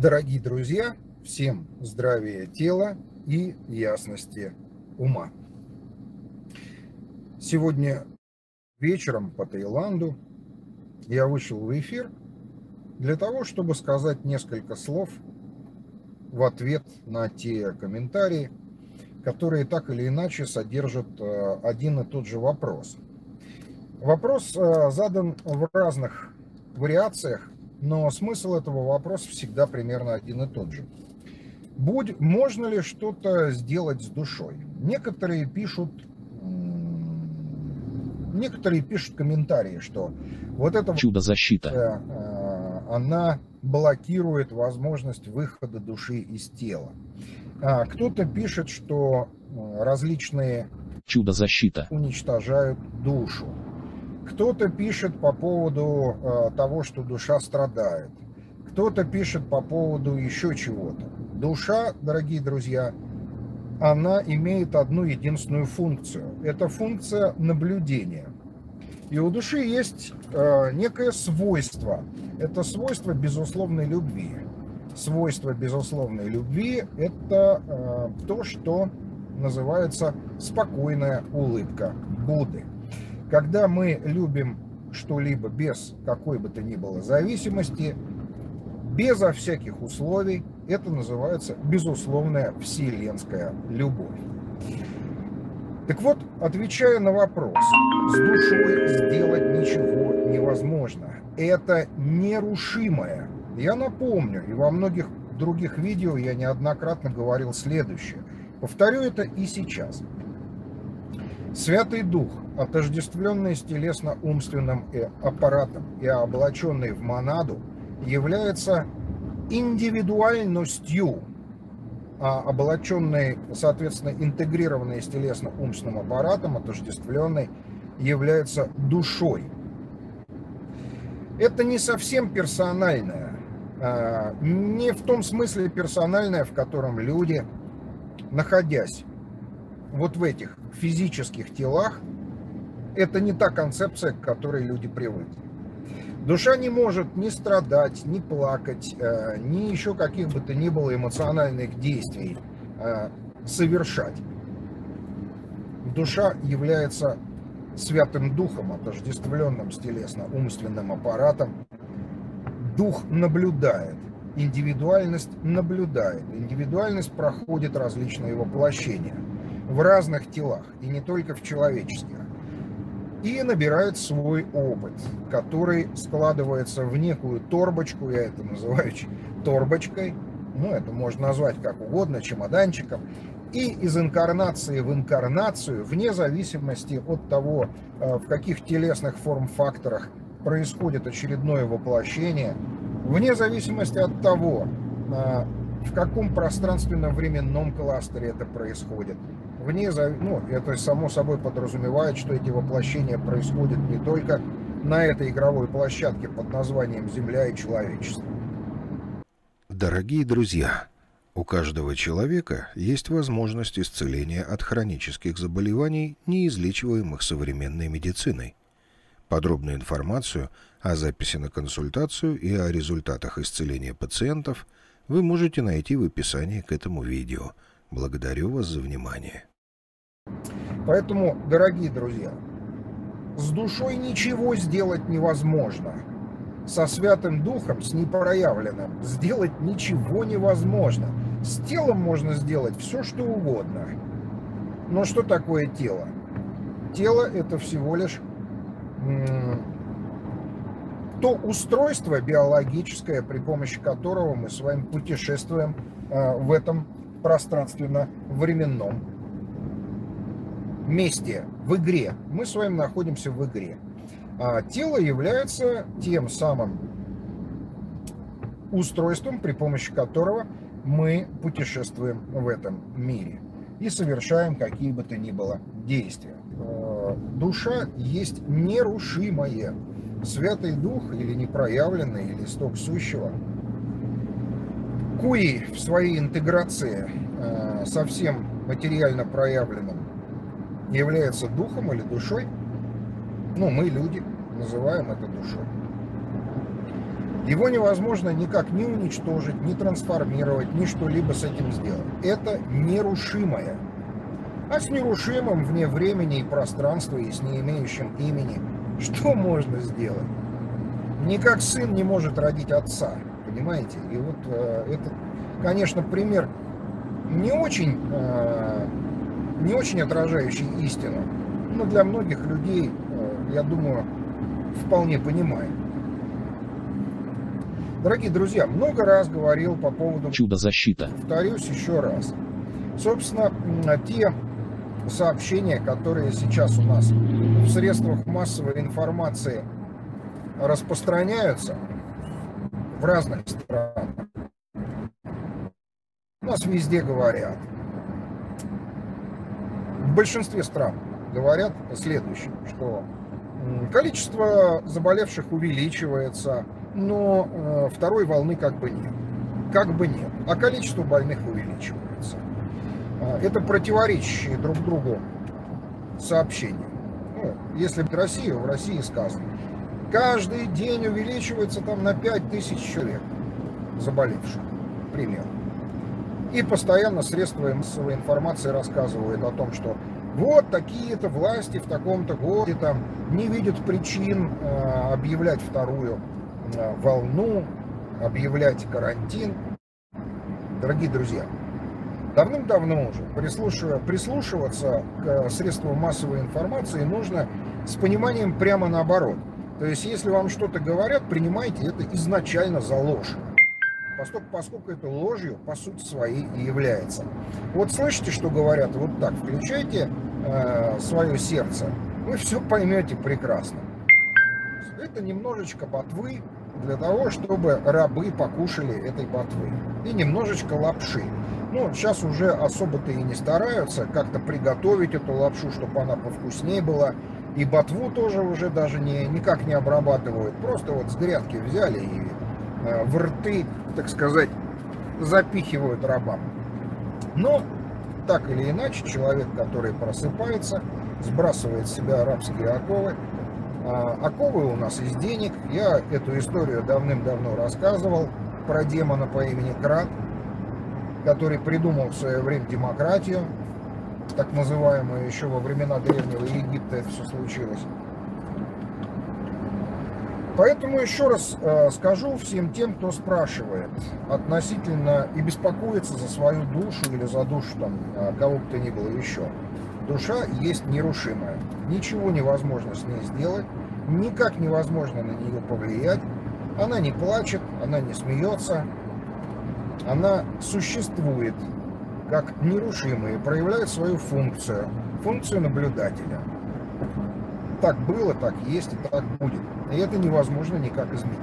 Дорогие друзья, всем здравия тела и ясности ума. Сегодня вечером по Таиланду я вышел в эфир для того, чтобы сказать несколько слов в ответ на те комментарии, которые так или иначе содержат э, один и тот же вопрос. Вопрос э, задан в разных вариациях, но смысл этого вопроса всегда примерно один и тот же. Будь, можно ли что-то сделать с душой? Некоторые пишут, некоторые пишут комментарии, что вот это чудо-защита, э, э, она блокирует возможность выхода души из тела. А кто-то пишет, что э, различные чудо-защита уничтожают душу. Кто-то пишет по поводу э, того, что душа страдает. Кто-то пишет по поводу еще чего-то. Душа, дорогие друзья, она имеет одну единственную функцию. Это функция наблюдения. И у души есть э, некое свойство. Это свойство безусловной любви. Свойство безусловной любви – это э, то, что называется спокойная улыбка Будды. Когда мы любим что-либо без какой бы то ни было зависимости, безо всяких условий, это называется безусловная вселенская любовь. Так вот, отвечая на вопрос, с душой сделать ничего невозможно. Это нерушимое. Я напомню, и во многих других видео я неоднократно говорил следующее. Повторю это и сейчас. Святый Дух, отождествленный с телесно-умственным аппаратом и облаченный в монаду, является индивидуальностью, а облаченный, соответственно, интегрированный с телесно-умственным аппаратом, отождествленный, является душой. Это не совсем персональное, а, не в том смысле персональное, в котором люди, находясь вот в этих физических телах, это не та концепция, к которой люди привыкли. Душа не может ни страдать, ни плакать, э, ни еще каких бы то ни было эмоциональных действий э, совершать. Душа является Святым Духом, отождествленным с телесно-умственным аппаратом. Дух наблюдает, индивидуальность наблюдает. Индивидуальность проходит различные воплощения – в разных телах, и не только в человеческих, и набирает свой опыт, который складывается в некую торбочку, я это называю торбочкой, ну это можно назвать как угодно, чемоданчиком, и из инкарнации в инкарнацию, вне зависимости от того, э, в каких телесных форм-факторах происходит очередное воплощение, вне зависимости от того, э, в каком пространственном временном кластере это происходит, вне, ну, это само собой подразумевает, что эти воплощения происходят не только на этой игровой площадке под названием Земля и человечество. Дорогие друзья, у каждого человека есть возможность исцеления от хронических заболеваний, неизлечиваемых современной медициной. Подробную информацию о записи на консультацию и о результатах исцеления пациентов вы можете найти в описании к этому видео. Благодарю вас за внимание. Поэтому, дорогие друзья, с душой ничего сделать невозможно. Со Святым Духом, с непроявленным, сделать ничего невозможно. С телом можно сделать все, что угодно. Но что такое тело? Тело – это всего лишь то устройство биологическое, при помощи которого мы с вами путешествуем а, в этом пространственно-временном месте, в игре. Мы с вами находимся в игре. А тело является тем самым устройством, при помощи которого мы путешествуем в этом мире и совершаем какие бы то ни было действия. А, душа есть нерушимое. Святый Дух или непроявленный, или сток сущего, Куи в своей интеграции а, со всем материально проявленным является духом или душой. Ну, мы, люди, называем это душой. Его невозможно никак не уничтожить, не трансформировать, ни что-либо с этим сделать. Это нерушимое. А с нерушимым вне времени и пространства и с не имеющим имени что можно сделать? Никак сын не может родить отца, понимаете? И вот э, это, конечно, пример не очень, э, не очень отражающий истину, но для многих людей, э, я думаю, вполне понимаем. Дорогие друзья, много раз говорил по поводу... Чудо-защита. Повторюсь еще раз. Собственно, те сообщения, которые сейчас у нас в средствах массовой информации распространяются в разных странах, у нас везде говорят. Большинстве стран говорят следующее, что количество заболевших увеличивается, но э, второй волны как бы нет. Как бы нет. А количество больных увеличивается. А, это противоречащие друг другу сообщения. Ну, если в России, в России сказано, каждый день увеличивается там на 5 тысяч человек заболевших, примерно. И постоянно средства массовой информации рассказывают о том, что вот такие-то власти в таком-то городе там не видят причин э, объявлять вторую э, волну, объявлять карантин. Дорогие друзья, давным-давно уже прислушиваться к средствам массовой информации нужно с пониманием прямо наоборот. То есть, если вам что-то говорят, принимайте это изначально за ложь поскольку, поскольку это ложью по сути своей и является. Вот слышите, что говорят? Вот так, включайте э, свое сердце, вы все поймете прекрасно. Это немножечко ботвы для того, чтобы рабы покушали этой ботвы. И немножечко лапши. Ну, сейчас уже особо-то и не стараются как-то приготовить эту лапшу, чтобы она повкуснее была. И ботву тоже уже даже не, никак не обрабатывают. Просто вот с грядки взяли и в рты, так сказать, запихивают рабам. Но так или иначе, человек, который просыпается, сбрасывает с себя арабские оковы. А оковы у нас из денег. Я эту историю давным-давно рассказывал про демона по имени Крат, который придумал в свое время демократию, так называемую еще во времена Древнего Египта это все случилось. Поэтому еще раз э, скажу всем тем, кто спрашивает относительно и беспокоится за свою душу или за душу там, э, кого бы то ни было еще. Душа есть нерушимая. Ничего невозможно с ней сделать, никак невозможно на нее повлиять. Она не плачет, она не смеется, она существует как нерушимая, проявляет свою функцию, функцию наблюдателя так было, так есть и так будет. И это невозможно никак изменить.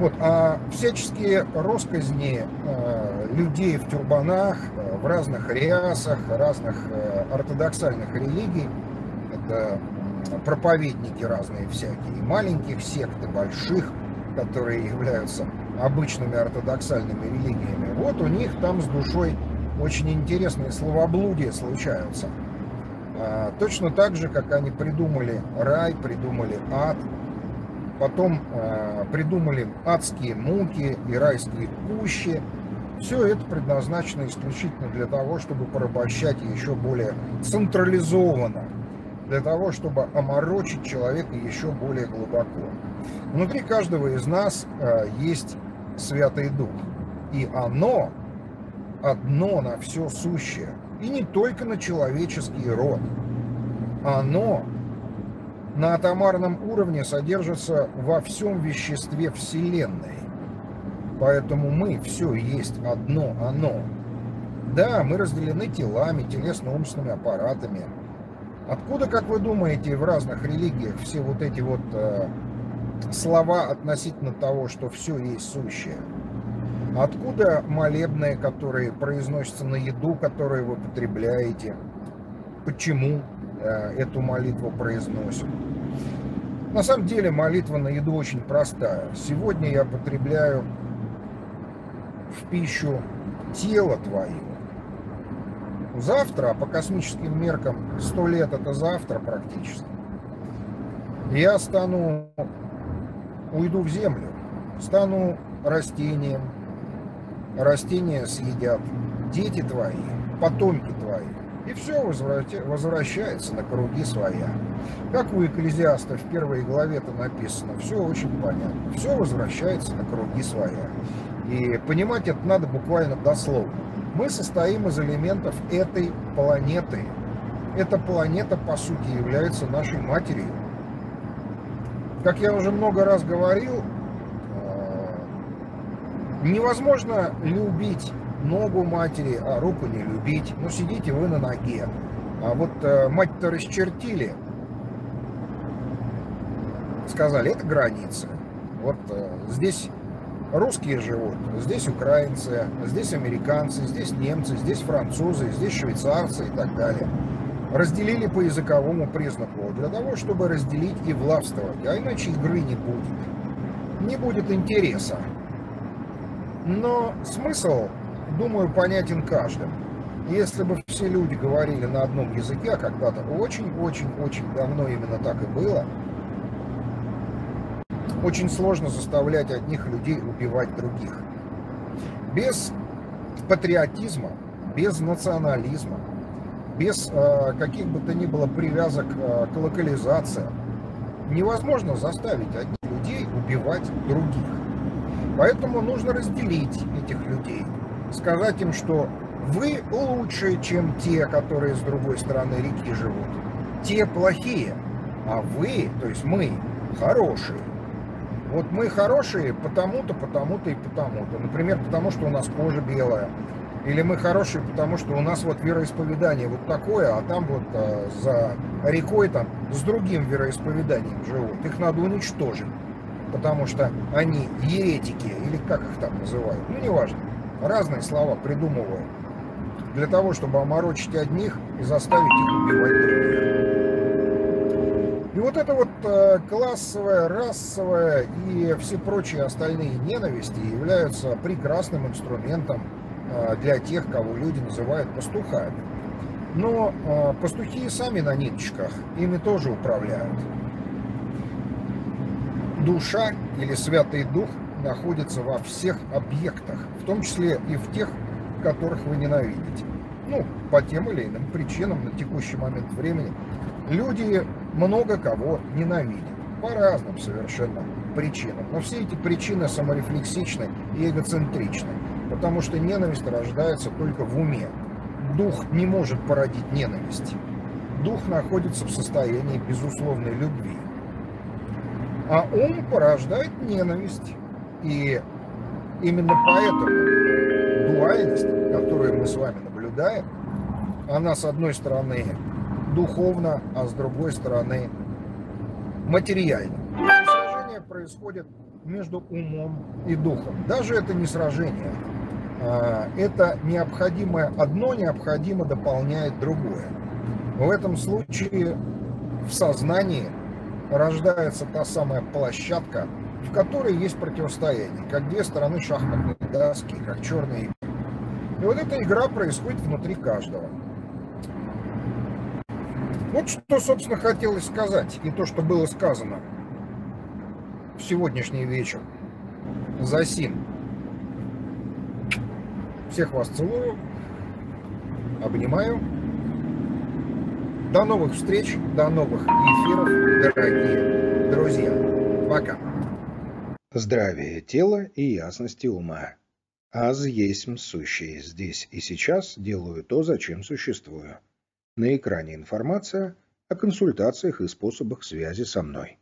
Вот, а всяческие росказни э, людей в тюрбанах, э, в разных рясах, разных э, ортодоксальных религий, это проповедники разные всякие, маленьких сект, и больших, которые являются обычными ортодоксальными религиями. Вот у них там с душой очень интересные словоблудия случаются. А, точно так же, как они придумали рай, придумали ад, потом а, придумали адские муки и райские кущи. Все это предназначено исключительно для того, чтобы порабощать еще более централизованно, для того, чтобы оморочить человека еще более глубоко. Внутри каждого из нас а, есть Святый Дух, и оно одно на все сущее – и не только на человеческий род. Оно на атомарном уровне содержится во всем веществе Вселенной. Поэтому мы все есть одно оно. Да, мы разделены телами, телесно-умственными аппаратами. Откуда, как вы думаете, в разных религиях все вот эти вот э, слова относительно того, что все есть сущее? Откуда молебные, которые произносятся на еду, которую вы потребляете? Почему э, эту молитву произносят? На самом деле молитва на еду очень простая. Сегодня я потребляю в пищу тело твое. Завтра, а по космическим меркам, сто лет это завтра практически, я стану уйду в землю, стану растением, растения съедят дети твои, потомки твои, и все возвращается на круги своя. Как у Экклезиаста в первой главе-то написано, все очень понятно. Все возвращается на круги своя. И понимать это надо буквально дословно. Мы состоим из элементов этой планеты. Эта планета, по сути, является нашей матерью. Как я уже много раз говорил, невозможно любить ногу матери, а руку не любить. Ну, сидите вы на ноге. А вот э, мать-то расчертили. Сказали, это граница. Вот э, здесь русские живут, здесь украинцы, здесь американцы, здесь немцы, здесь французы, здесь швейцарцы и так далее. Разделили по языковому признаку для того, чтобы разделить и властвовать, а иначе игры не будет. Не будет интереса. Но смысл думаю, понятен каждому. Если бы все люди говорили на одном языке, а когда-то очень-очень-очень давно именно так и было, очень сложно заставлять одних людей убивать других. Без патриотизма, без национализма, без э, каких бы то ни было привязок э, к локализации невозможно заставить одних людей убивать других. Поэтому нужно разделить этих людей – сказать им, что вы лучше, чем те, которые с другой стороны реки живут. Те плохие, а вы, то есть мы, хорошие. Вот мы хорошие потому-то, потому-то и потому-то. Например, потому что у нас кожа белая. Или мы хорошие, потому что у нас вот вероисповедание вот такое, а там вот а, за рекой там с другим вероисповеданием живут. Их надо уничтожить, потому что они еретики, или как их там называют, ну неважно разные слова придумывают для того, чтобы оморочить одних и заставить их убивать других. И вот это вот э, классовая, расовая и все прочие остальные ненависти являются прекрасным инструментом э, для тех, кого люди называют пастухами. Но э, пастухи сами на ниточках, ими тоже управляют. Душа или Святый Дух находится во всех объектах, в том числе и в тех, которых вы ненавидите. Ну, по тем или иным причинам на текущий момент времени люди много кого ненавидят. По разным совершенно причинам. Но все эти причины саморефлексичны и эгоцентричны. Потому что ненависть рождается только в уме. Дух не может породить ненависть. Дух находится в состоянии безусловной любви. А ум порождает ненависть. И именно поэтому дуальность, которую мы с вами наблюдаем, она с одной стороны духовно, а с другой стороны материально. Сражение происходит между умом и духом. Даже это не сражение. А, это необходимое, одно необходимо дополняет другое. В этом случае в сознании рождается та самая площадка, в которой есть противостояние, как две стороны шахматной доски, как черные и И вот эта игра происходит внутри каждого. Вот что, собственно, хотелось сказать, и то, что было сказано в сегодняшний вечер. За сим. Всех вас целую, обнимаю. До новых встреч, до новых эфиров, дорогие друзья. Пока. Здравие тела и ясности ума. Аз есть сущее здесь и сейчас делаю то, зачем существую. На экране информация о консультациях и способах связи со мной.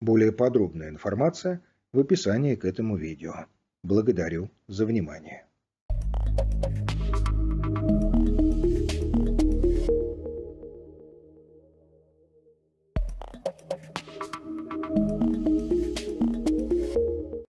Более подробная информация в описании к этому видео. Благодарю за внимание.